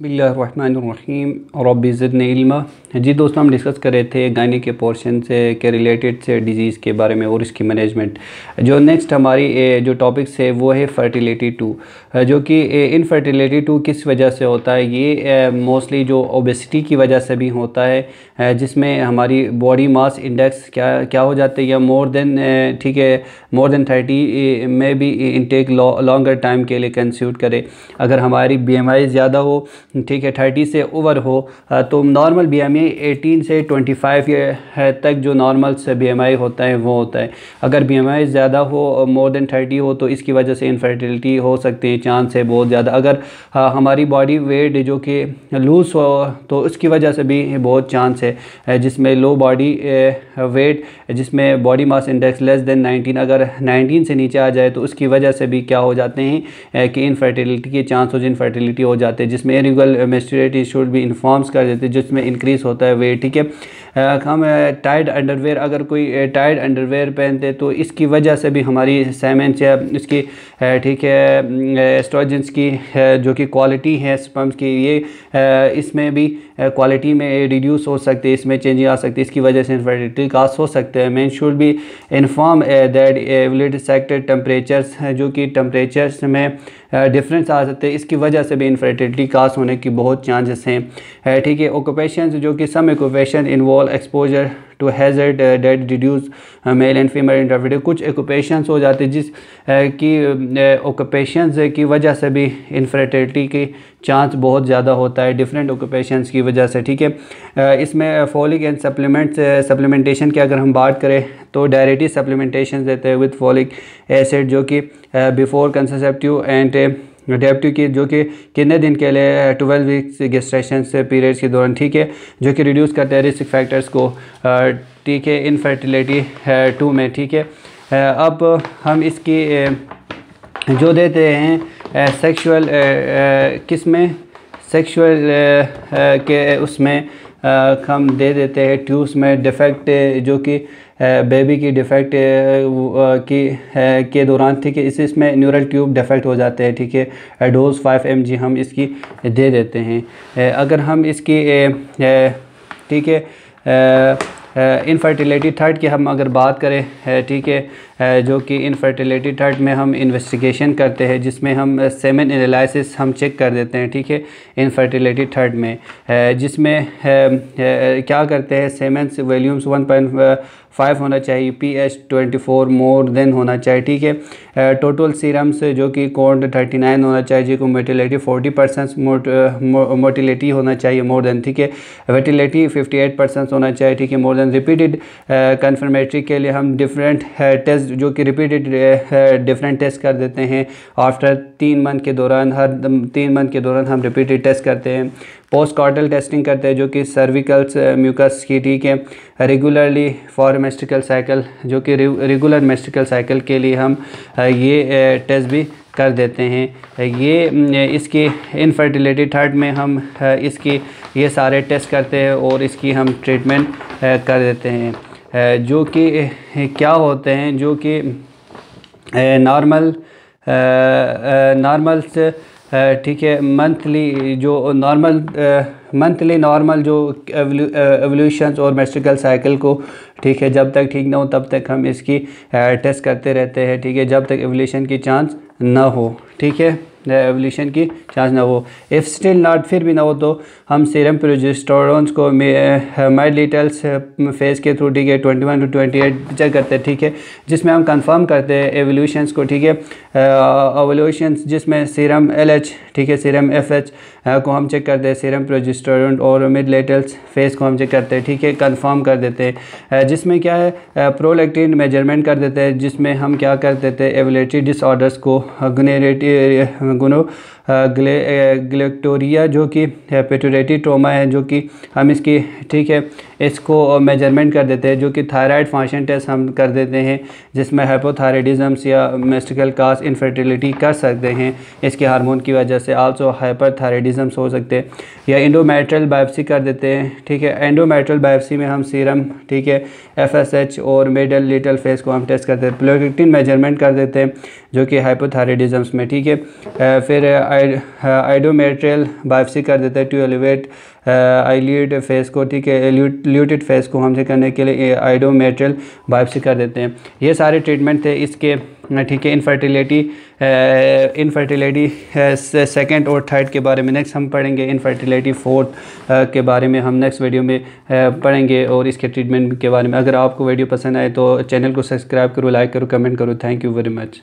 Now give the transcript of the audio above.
बसमीम रबी ज़दन इल्मा। जी दोस्तों, हम डिस्कस कर रहे थे गायनी के पोर्शन से, के रिलेटेड से डिज़ीज़ के बारे में और इसकी मैनेजमेंट जो नेक्स्ट हमारी जो टॉपिक्स है, वो है फर्टिलिटी टू जो कि इनफर्टिलिटी टू किस वजह से होता है? ये मोस्टली जो ओबेसिटी की वजह से भी होता है। जिसमें हमारी बॉडी मास इंडेक्स क्या क्या हो जाते हैं? या मोर देन ठीक है मोर देन थर्टी में भी इनटेक लॉन्गर टाइम के लिए कंस्यूट करे। अगर हमारी बीएमआई ज़्यादा हो ठीक है, थर्टी से ओवर हो तो नॉर्मल बी एम एटीन से ट्वेंटी फाइव तक जो नॉर्मल से बी एम आई होता है, वो होता है। अगर बी एम आई ज़्यादा हो मोर देन थर्टी हो तो इसकी वजह से इनफर्टिलिटी हो सकती है चांस है बहुत ज़्यादा। अगर हमारी बॉडी वेट जो कि लूज़ हो तो उसकी वजह से भी बहुत चांस है जिसमें लो बॉडी वेट जिसमें body mass index less than nineteen अगर नाइनटीन से नीचे आ जाए तो उसकी वजह से भी क्या हो जाते हैं कि इनफर्टिलिटी के चांस हो इनफर्टिलिटी हो जाते हैं, जिसमें इरेगुलर मेस्टोरेटी शुड भी इन्फॉर्म्स कर देते हैं जिसमें इंक्रीज़ होता है वेट ठीक है? हम टाइड अंडरवेयर अगर कोई टाइड अंडरवेयर पहनते तो इसकी वजह से भी हमारी सेमेंस या इसकी ठीक है एस्ट्रोजेंस की जो कि क्वालिटी है स्पम्स की, ये इसमें भी क्वालिटी में रिड्यूस हो सकती है, इसमें चेंजिंग आ सकती है, इसकी वजह से इन्फर्टिलिटी कास्ट हो सकते हैं। Man should be inform that एवलेट सेक्टेड टेम्परेचर्स जो कि टेम्परेचर्स में डिफरेंस आ सकते हैं, इसकी वजह से भी इन्फर्टिलिटी कास होने की बहुत चांसेस हैं। ठीक है ओकोपेशन जो कि some occupation involve exposure to hazard that deduce male and female इंटरविडियो कुछ ओकुपेशंस हो जाते हैं जिस की ओकुपेशंस की वजह से भी इनफर्टिलिटी की चांस बहुत ज़्यादा होता है डिफरेंट ओकुपेशंस की वजह से, ठीक है? इसमें फॉलिक एंड सप्लीमेंट सप्लीमेंटेशन की अगर हम बात करें तो डायरेक्टली सप्लीमेंटेशन देते हैं विथ फॉलिक एसिड जो कि बिफोर कंसेप्टिव एंड डेप्टिव की, जो कि कितने दिन के लिए ट्वेल्व वीक्स गेस्ट्रेशन पीरियड्स के दौरान, ठीक है, जो कि रिड्यूस करते हैं रिस्क फैक्टर्स को ठीक है इनफर्टिलिटी टू में, ठीक है। अब हम इसकी जो देते हैं सेक्सुअल किसमें सेक्सुअल के उसमें हम दे देते हैं ट्यूब्स में डिफेक्ट जो कि बेबी की डिफेक्ट की के दौरान, ठीक है, इस, इसमें न्यूरल ट्यूब डिफेक्ट हो जाते हैं, ठीक है डोज फाइव एम हम इसकी दे देते हैं। अगर हम इसकी ठीक है इनफर्टिलिटी थर्ड की हम अगर बात करें ठीक है जो कि इनफर्टिलिटी थर्ड में हम इन्वेस्टिगेशन करते हैं, जिसमें हम सेमन एनालिसिस हम चेक कर देते हैं, ठीक है? इनफर्टिलिटी थर्ड में जिसमें क्या करते हैं semens volumes one point five होना चाहिए P H twenty four more than होना चाहिए, ठीक है? टोटल सीरम्स जो कि कोड थर्टी नाइन होना चाहिए को मोटिलिटी फोर्टी परसेंट मोटिलिटी होना चाहिए मोर देन ठीक है? वेटिलिटी फिफ्टी एट परसेंट होना चाहिए, ठीक है? मोर देन रिपीटेड कन्फर्मेटरी के लिए हम डिफरेंट टेस्ट जो कि रिपीटेड डिफरेंट टेस्ट कर देते हैं। आफ्टर तीन मंथ के दौरान हर, तीन मंथ के दौरान हम रिपीटेड टेस्ट करते हैं। पोस्ट कॉर्टल टेस्टिंग करते हैं जो कि सर्विकल्स म्यूकस की, ठीक है? रेगुलरली फॉर मेस्टिकल साइकिल जो कि रेगुलर मेस्टिकल साइकिल के लिए हम ये टेस्ट भी कर देते हैं। ये इसकी इनफर्टिलिटी थर्ड में हम इसकी, ये सारे टेस्ट करते हैं और इसकी हम ट्रीटमेंट कर देते हैं। जो कि क्या होते हैं, जो कि नॉर्मल नॉर्मल से ठीक है मंथली जो नॉर्मल मंथली नॉर्मल जो एवोल्यूशन और मेस्ट्रिकल साइकिल को, ठीक है, जब तक ठीक ना हो, तब तक हम इसकी टेस्ट करते रहते हैं, ठीक है, जब तक एवोल्यूशन की चांस ना हो। ठीक है एवोल्यूशन की चांस ना हो। इफ़ स्टिल नॉट फिर भी ना हो तो हम सीरम प्रोजेस्टेरोन्स को माइड लिटल्स फेस के थ्रू ठीक है twenty one to twenty eight check करते हैं, ठीक है? जिसमें हम कंफर्म करते हैं एवोल्यूशंस को, ठीक है? एवोल्यूशंस जिसमें सीरम एल एच ठीक है? सीरम एफ़ एच को हम चेक करते हैं सीरम प्रोजेस्टेरोन और मिड लेटल्स फेस को हम चेक करते हैं, ठीक है? कंफर्म कर देते हैं। जिसमें क्या है प्रोलेक्टिन मेज़रमेंट कर देते हैं, जिसमें हम क्या कर देते हैं एवलेटरी डिसऑर्डर्स को गुनेरेटी गुनो ग्ले ग्लेक्टोरिया जो कि पेटोरेटी ट्रोमा है, जो कि हम इसकी, ठीक है, इसको मेज़रमेंट कर देते हैं, जो कि थायराइड फ़ंक्शन टेस्ट हम कर देते हैं, जिसमें हाइपोथायराइडिज्म्स या मेस्टिकल कास इनफर्टिलिटी कर सकते हैं। इसके हार्मोन की वजह से आल्सो हाइपरथायराइडिज्म्स हो सकते हैं। या इंडोमेट्रल बायोप्सी कर देते हैं, ठीक है। एंडोमेट्रल बायोप्सी में हम सीरम ठीक है एफएसएच और मिडल लिटल फेस को हम टेस्ट करते हैं। प्लोरिक्टिन मेज़रमेंट कर देते हैं, जो कि हाइपोथायराइडिज्म्स में, ठीक है। फिर आइडोमेट्रियल बायोप्सी कर देते हैं टू एलिवेट आईलिड फेस को, ठीक है। ल्यूटेड फेस को हमसे करने के लिए आइडोमेट्रियल बायोप्सी कर देते हैं। ये सारे ट्रीटमेंट थे इसके ठीक है इनफर्टिलिटी इनफर्टिलिटी सेकेंड और थर्ड के बारे में नेक्स्ट हम पढ़ेंगे। इनफर्टिलिटी फोर्थ के बारे में हम नेक्स्ट वीडियो में पढ़ेंगे और इसके ट्रीटमेंट के बारे में। अगर आपको वीडियो पसंद आए तो चैनल को सब्सक्राइब करो लाइक करो कमेंट करो। Thank you very much